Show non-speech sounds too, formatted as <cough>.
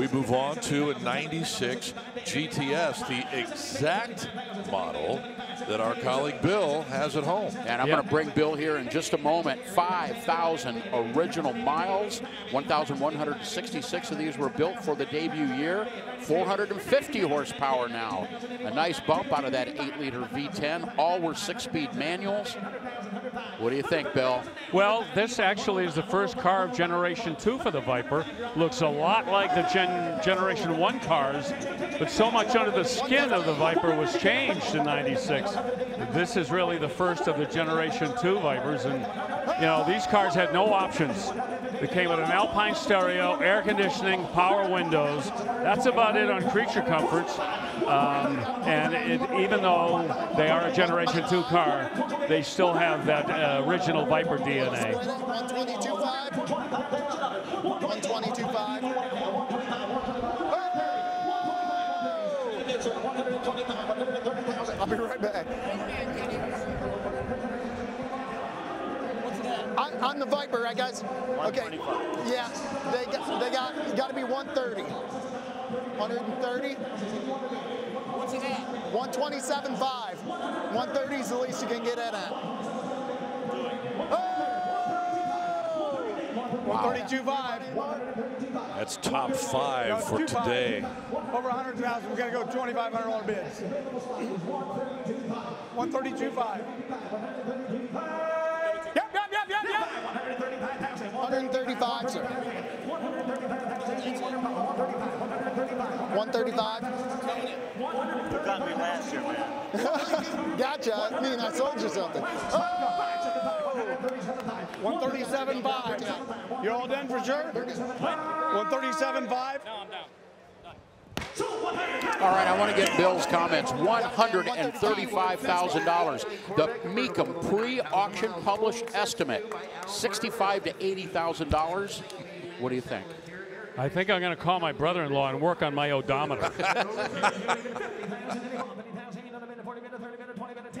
We move on to a 96 GTS, the exact model that our colleague Bill has at home. And I'm going to bring Bill here in just a moment. 5,000 original miles. 1,166 of these were built for the debut year. 450 horsepower now. A nice bump out of that 8-liter V10. All were six-speed manuals. What do you think, Bill? Well, this actually is the first car of Generation 2 for the Viper. Looks a lot like the Gen Generation 1 cars, but so much under the skin of the Viper was changed in 96. This is really the first of the Generation 2 Vipers, and you know, these cars had no options. They came with an Alpine stereo, air conditioning, power windows. That's about it on creature comforts. Um, and it, even though they are a Generation 2 car, they still have that uh, original Viper DNA. 122.5. 122.5. I'll be right back. On, on the Viper, right, guys? Okay. Yeah, they got they got got to be 130. 130. What's it at? 127.5. 130 is the least you can get it at. 132.5. That's top five for today. Over 100,000. We got to go 2,500 on bids. 132.5. Yep, yep, yep, yep, yep. 135, sir. 135. You got me last <laughs> year, man. gotcha. I mean, I sold you something. Oh! 137.5. You're all done for sure? 137.5? All right, I want to get Bill's comments. $135,000. The Mecum pre-auction published estimate, 65 to $80,000. What do you think? I think I'm going to call my brother-in-law and work on my odometer. <laughs> <laughs> <laughs>